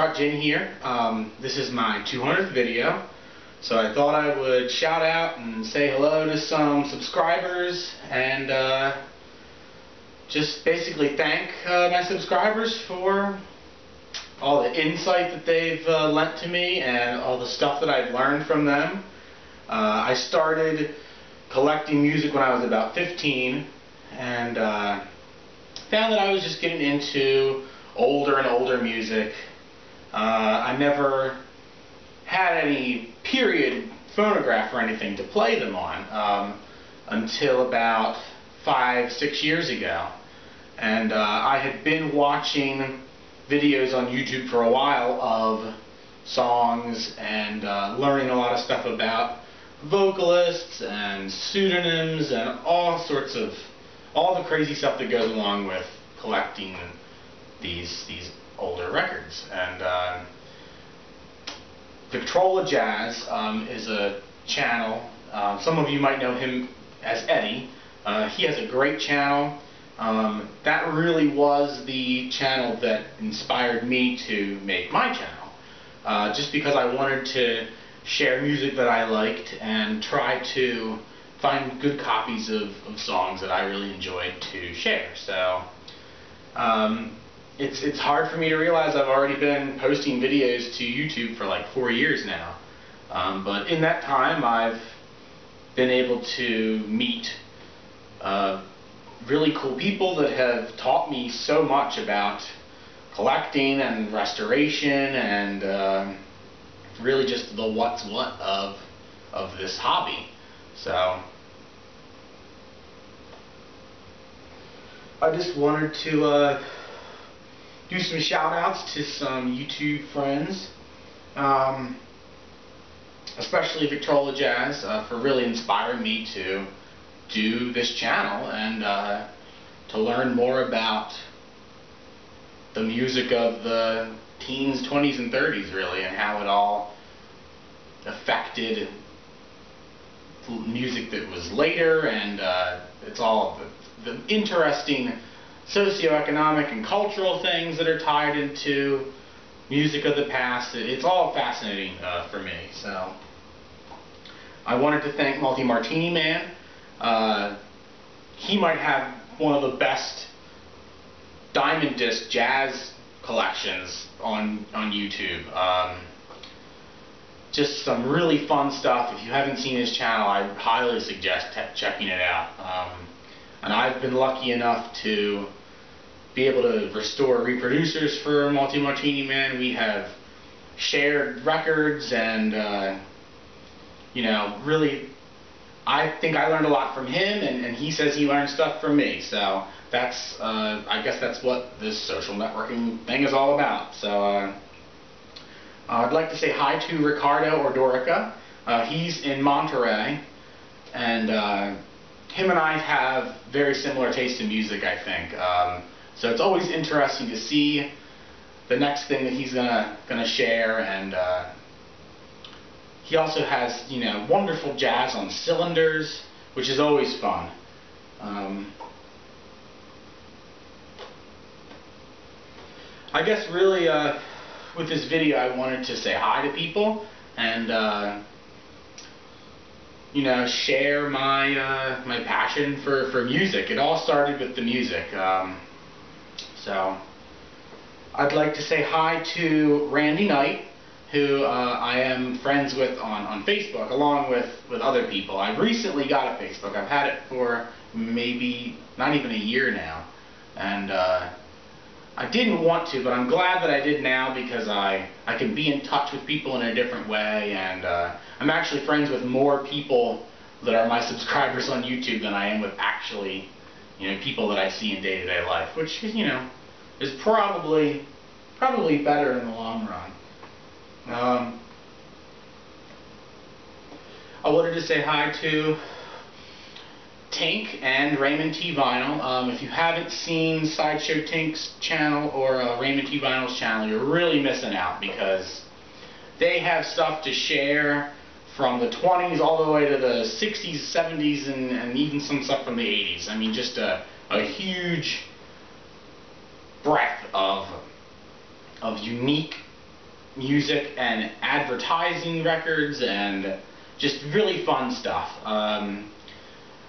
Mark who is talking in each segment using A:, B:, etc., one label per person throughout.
A: Foxtrot Gin here. Um, this is my 200th video, so I thought I would shout out and say hello to some subscribers and uh, just basically thank uh, my subscribers for all the insight that they've uh, lent to me and all the stuff that I've learned from them. Uh, I started collecting music when I was about 15 and uh, found that I was just getting into older and older music. Uh, I never had any period phonograph or anything to play them on um, until about five, six years ago. And uh, I had been watching videos on YouTube for a while of songs and uh, learning a lot of stuff about vocalists and pseudonyms and all sorts of all the crazy stuff that goes along with collecting these these older records. And uh, Victrola Jazz um, is a channel. Uh, some of you might know him as Eddie. Uh, he has a great channel. Um, that really was the channel that inspired me to make my channel. Uh, just because I wanted to share music that I liked and try to find good copies of, of songs that I really enjoyed to share. So um, it's it's hard for me to realize I've already been posting videos to YouTube for like four years now. Um, but in that time, I've been able to meet uh, really cool people that have taught me so much about collecting and restoration and uh, really just the what's what of of this hobby. So I just wanted to uh, do some shout outs to some YouTube friends, um, especially Victrola Jazz, uh, for really inspiring me to do this channel and uh, to learn more about the music of the teens, 20s, and 30s, really, and how it all affected music that was later, and uh, it's all the, the interesting socioeconomic and cultural things that are tied into music of the past. It's all fascinating uh, for me. So I wanted to thank Multi Martini Man. Uh, he might have one of the best diamond disc jazz collections on on YouTube. Um, just some really fun stuff. If you haven't seen his channel, I highly suggest checking it out. Um, and I've been lucky enough to be able to restore reproducers for Multi Martini Man. We have shared records and, uh, you know, really, I think I learned a lot from him, and, and he says he learned stuff from me. So that's, uh, I guess that's what this social networking thing is all about. So uh, I'd like to say hi to Ricardo Ordorica. Uh, he's in Monterey, and uh, him and I have very similar taste in music, I think. Um, so it's always interesting to see the next thing that he's gonna gonna share, and uh, he also has you know wonderful jazz on cylinders, which is always fun. Um, I guess really uh, with this video I wanted to say hi to people and uh, you know share my uh, my passion for, for music. It all started with the music. Um, so I'd like to say hi to Randy Knight, who uh, I am friends with on, on Facebook, along with, with other people. I've recently got a Facebook. I've had it for maybe not even a year now. And uh, I didn't want to, but I'm glad that I did now because I, I can be in touch with people in a different way. And uh, I'm actually friends with more people that are my subscribers on YouTube than I am with actually you know, people that I see in day-to-day -day life, which, you know, is probably, probably better in the long run. Um, I wanted to say hi to Tink and Raymond T. Vinyl. Um, if you haven't seen Sideshow Tink's channel or uh, Raymond T. Vinyl's channel, you're really missing out because they have stuff to share from the 20s all the way to the 60s, 70s, and, and even some stuff from the 80s. I mean, just a, a huge breadth of, of unique music and advertising records and just really fun stuff. Um,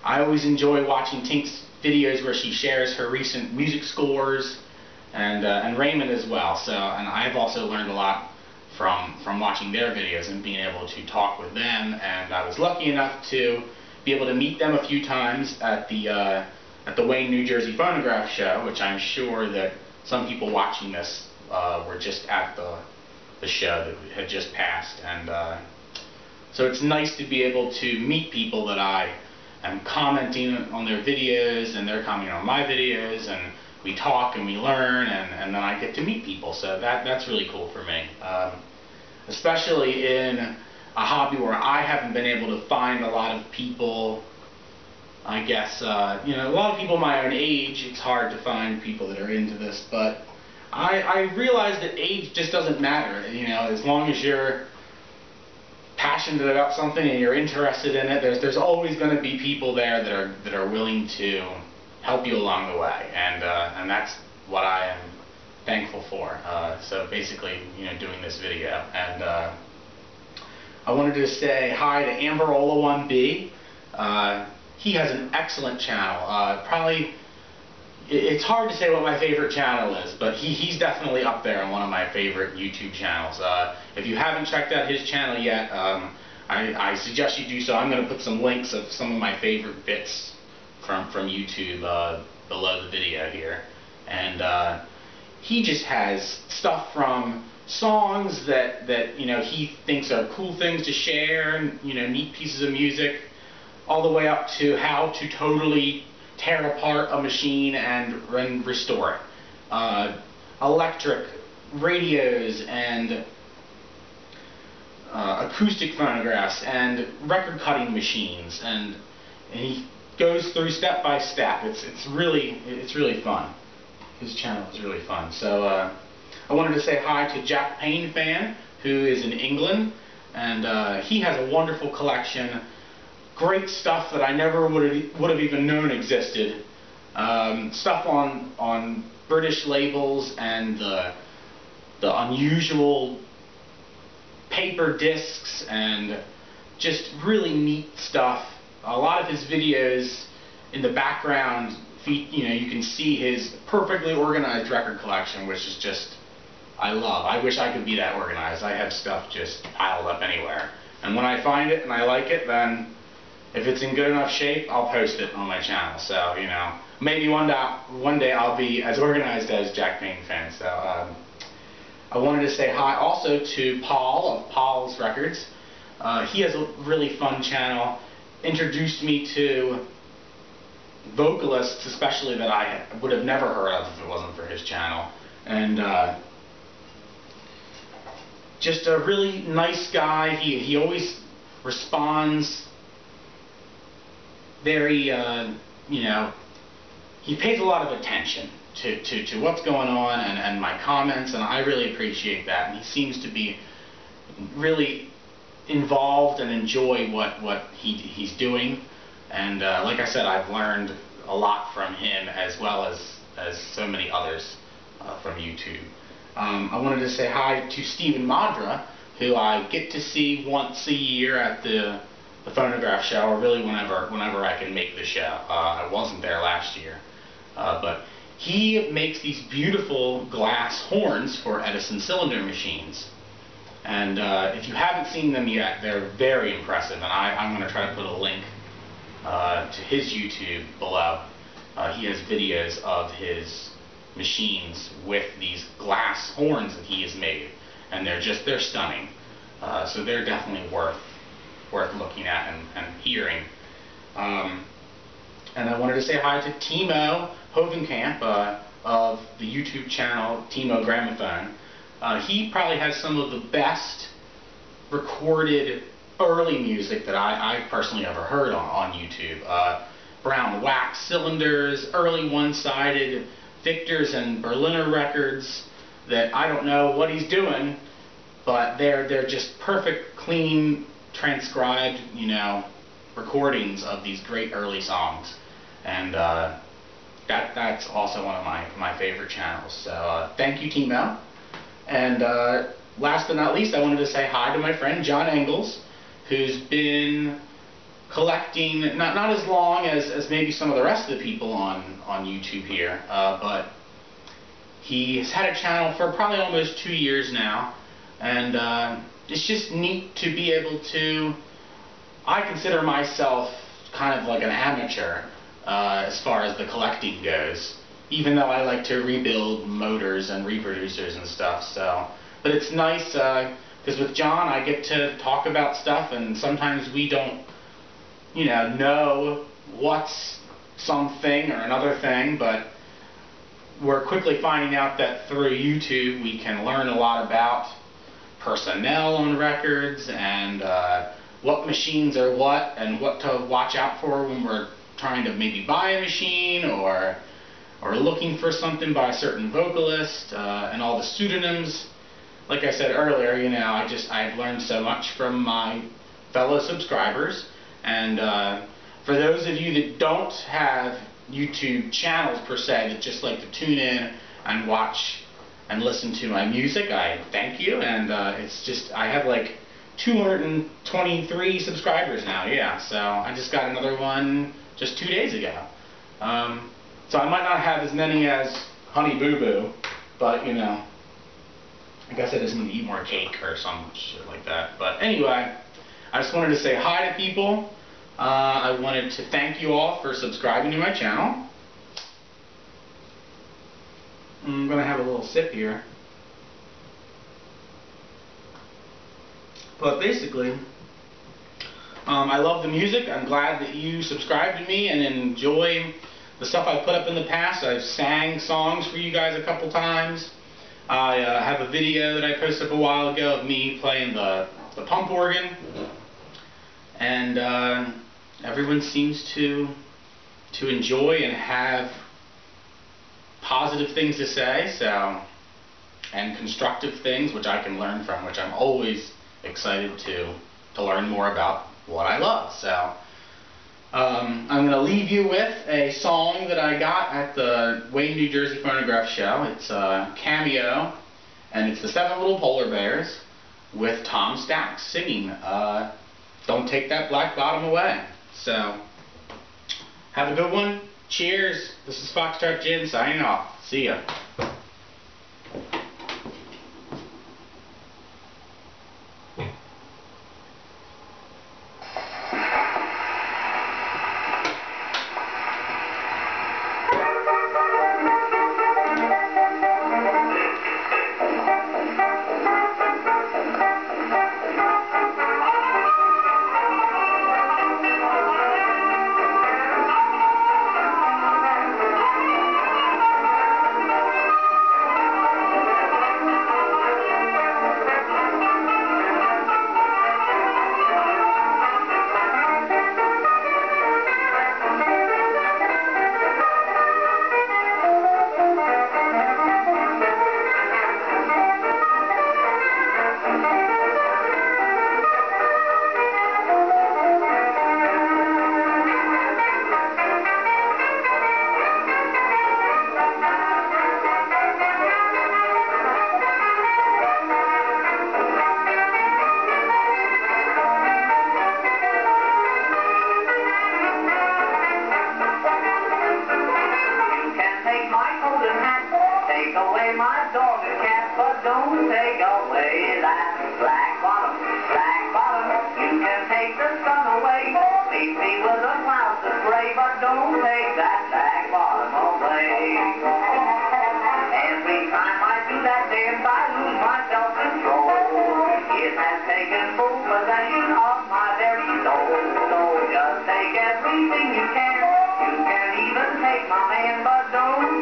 A: I always enjoy watching Tink's videos where she shares her recent music scores and uh, and Raymond as well. So and I've also learned a lot from from watching their videos and being able to talk with them. And I was lucky enough to be able to meet them a few times at the uh, at the Wayne, New Jersey Phonograph Show, which I'm sure that some people watching this uh, were just at the the show that had just passed, and uh, so it's nice to be able to meet people that I am commenting on their videos, and they're commenting on my videos, and we talk and we learn, and, and then I get to meet people. So that that's really cool for me, um, especially in a hobby where I haven't been able to find a lot of people. I guess uh, you know a lot of people my own age. It's hard to find people that are into this, but I, I realize that age just doesn't matter. You know, as long as you're passionate about something and you're interested in it, there's there's always going to be people there that are that are willing to help you along the way, and uh, and that's what I am thankful for. Uh, so basically, you know, doing this video, and uh, I wanted to say hi to Amberola1B. Uh, he has an excellent channel. Uh, probably, it's hard to say what my favorite channel is, but he, he's definitely up there on one of my favorite YouTube channels. Uh, if you haven't checked out his channel yet, um, I, I, suggest you do so. I'm going to put some links of some of my favorite bits from, from YouTube uh, below the video here. And he just has stuff from songs that, that you know he thinks are cool things to share, and you know neat pieces of music, all the way up to how to totally tear apart a machine and, and restore it. Uh, electric radios and uh, acoustic phonographs and record cutting machines and, and he goes through step by step. It's it's really it's really fun. His channel is really fun. So uh, I wanted to say hi to Jack Payne fan who is in England and uh, he has a wonderful collection great stuff that I never would have, would have even known existed. Um, stuff on on British labels and the the unusual paper discs and just really neat stuff. A lot of his videos in the background, you know, you can see his perfectly organized record collection, which is just I love. I wish I could be that organized. I have stuff just piled up anywhere. And when I find it and I like it, then if it's in good enough shape, I'll post it on my channel. So, you know, maybe one day, one day I'll be as organized as Jack Payne fan. So, um, I wanted to say hi also to Paal of Paal's Records. Uh, he has a really fun channel. Introduced me to vocalists, especially that I would have never heard of if it wasn't for his channel. And uh, just a really nice guy. He, he always responds very, uh, you know, he pays a lot of attention to, to, to what's going on and, and my comments, and I really appreciate that. And he seems to be really involved and enjoy what, what he, he's doing. And uh, like I said, I've learned a lot from him as well as, as so many others uh, from YouTube. Um, I wanted to say hi to Stephen Madara, who I get to see once a year at the the phonograph show, or really whenever whenever I can make the show. Uh, I wasn't there last year, uh, but he makes these beautiful glass horns for Edison cylinder machines. And uh, if you haven't seen them yet, they're very impressive. And I, am going to try to put a link uh, to his YouTube below. Uh, he has videos of his machines with these glass horns that he has made, and they're just they're stunning. Uh, so they're definitely worth worth looking at and, and hearing. Um, and I wanted to say hi to Timo Hovenkamp uh, of the YouTube channel Timo Gramophone. Uh, he probably has some of the best recorded early music that I, I personally ever heard on, on YouTube. Uh, brown wax cylinders, early one-sided Victors and Berliner records that I don't know what he's doing, but they're they're just perfect, clean transcribed, you know, recordings of these great early songs. And uh, that that's also one of my, my favorite channels. So uh, thank you, Timo. And uh, last but not least, I wanted to say hi to my friend John Engels, who's been collecting, not, not as long as, as maybe some of the rest of the people on, on YouTube here, uh, but has had a channel for probably almost two years now, and uh, it's just neat to be able to, I consider myself kind of like an amateur uh, as far as the collecting goes, even though I like to rebuild motors and reproducers and stuff, so, but it's nice, because with John I get to talk about stuff, and sometimes we don't you know, know what's something or another thing, but we're quickly finding out that through YouTube we can learn a lot about personnel on records and uh, what machines are what and what to watch out for when we're trying to maybe buy a machine or or looking for something by a certain vocalist uh, and all the pseudonyms. Like I said earlier, you know, I just I've learned so much from my fellow subscribers and uh, for those of you that don't have YouTube channels per se, that just like to tune in and watch and listen to my music, I thank you. And uh, it's just, I have like 223 subscribers now, yeah. So I just got another one just two days ago. Um, so I might not have as many as Honey Boo Boo, but you know, I guess I just need to eat more cake or some shit like that. But anyway, I just wanted to say hi to people. Uh, I wanted to thank you all for subscribing to my channel. I'm going to have a little sip here. But basically, um, I love the music. I'm glad that you subscribe to me and enjoy the stuff I've put up in the past. I've sang songs for you guys a couple times. I uh, have a video that I posted up a while ago of me playing the, the pump organ. And uh, everyone seems to to enjoy and have positive things to say so and constructive things which I can learn from which I'm always excited to to learn more about what I love so um, I'm going to leave you with a song that I got at the Wayne, New Jersey Phonograph Show. It's a cameo, and it's the Seven Little Polar Bears with Tom Stack singing. Uh, don't take that black bottom away. So, have a good one. Cheers. This is Foxtrot Gin signing off. See ya.
B: taking full possession of my very soul. Just take everything you can. You can even take my man, but don't.